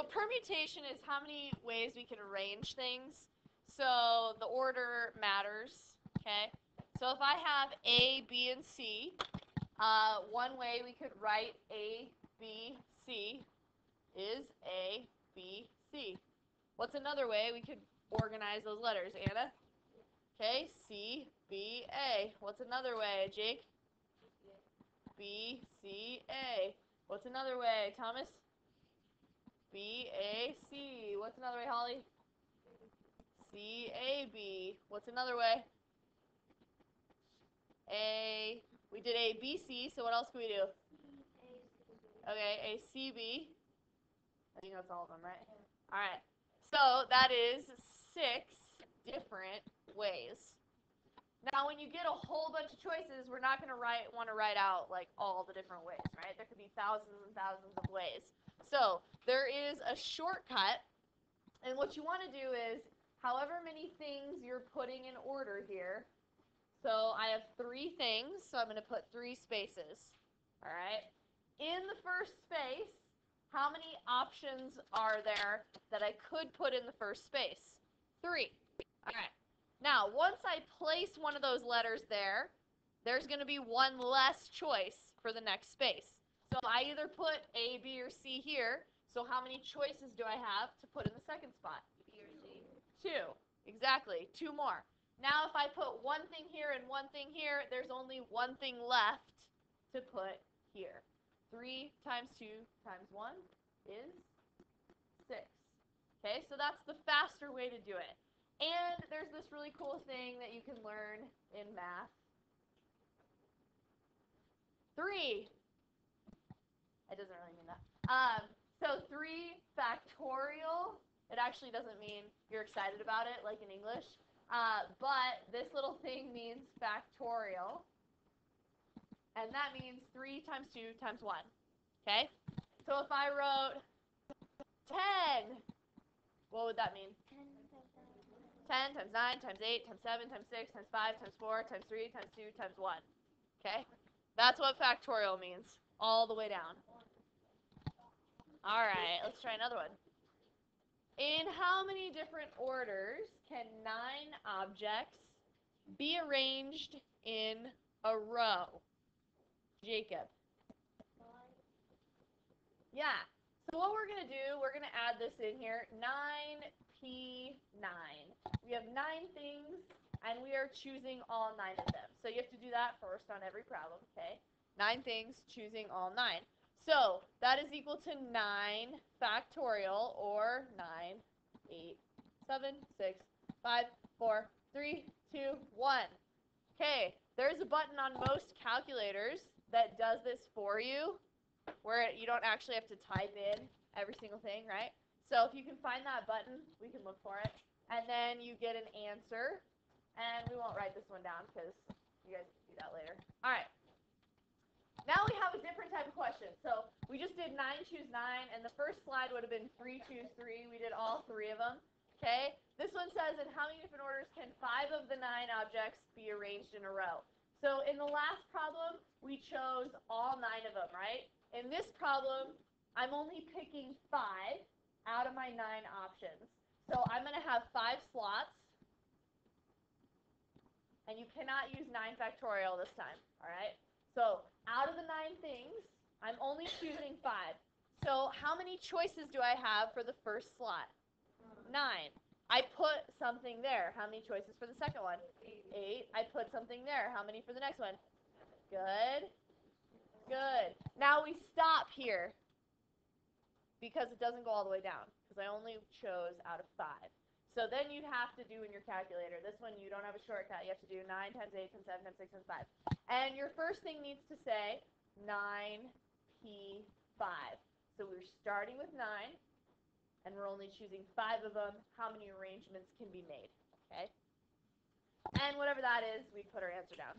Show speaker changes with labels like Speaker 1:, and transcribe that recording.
Speaker 1: So permutation is how many ways we can arrange things. So the order matters, okay? So if I have A, B, and C, uh, one way we could write A, B, C is A, B, C. What's another way we could organize those letters, Anna? Okay, C, B, A. What's another way, Jake? B, C, A. What's another way, Thomas? B, A, C. What's another way, Holly? C, A, B. What's another way? A. We did A, B, C, so what else can we do? Okay, A, C, B. I think that's all of them, right? All right. So that is six different ways. Now, when you get a whole bunch of choices, we're not going to write want to write out like all the different ways, right? There could be thousands and thousands of ways. So there is a shortcut, and what you want to do is, however many things you're putting in order here. So I have three things, so I'm going to put three spaces. All right. In the first space, how many options are there that I could put in the first space? Three. All right. Now, once I place one of those letters there, there's going to be one less choice for the next space. So I either put A, B, or C here. So how many choices do I have to put in the second spot?
Speaker 2: B or C.
Speaker 1: Two. Exactly. Two more. Now, if I put one thing here and one thing here, there's only one thing left to put here. 3 times 2 times 1 is 6. Okay, so that's the faster way to do it. And there's this really cool thing that you can learn in math. 3. Doesn't really mean that. Um, so 3 factorial, it actually doesn't mean you're excited about it like in English. Uh, but this little thing means factorial. And that means 3 times 2 times 1. Okay? So if I wrote 10, what would that mean? 10 times 9 times 8 times 7 times 6 times 5 times 4 times 3 times 2 times 1. Okay? That's what factorial means, all the way down. All right, let's try another one. In how many different orders can nine objects be arranged in a row? Jacob. Yeah. So what we're going to do, we're going to add this in here. 9P9. We have nine things, and we are choosing all nine of them. So you have to do that first on every problem, okay? Nine things, choosing all nine. So that is equal to 9 factorial, or 9, 8, 7, 6, 5, 4, 3, 2, 1. Okay, there's a button on most calculators that does this for you where you don't actually have to type in every single thing, right? So if you can find that button, we can look for it. And then you get an answer. And we won't write this one down because you guys can do that later. All right. Now we have a different type of question. So we just did 9, choose 9, and the first slide would have been 3, choose 3. We did all three of them. Okay? This one says, in how many different orders can five of the nine objects be arranged in a row? So in the last problem, we chose all nine of them, right? In this problem, I'm only picking five out of my nine options. So I'm going to have five slots. And you cannot use 9 factorial this time, all right? So out of the nine things, I'm only choosing five. So how many choices do I have for the first slot? Nine. I put something there. How many choices for the second one? Eight. I put something there. How many for the next one? Good. Good. Now we stop here because it doesn't go all the way down because I only chose out of five. So then you'd have to do in your calculator. This one you don't have a shortcut. You have to do 9 times 8 times 7 times 6 times 5. And your first thing needs to say 9p5. So we're starting with 9 and we're only choosing 5 of them. How many arrangements can be made? Okay? And whatever that is, we put our answer down.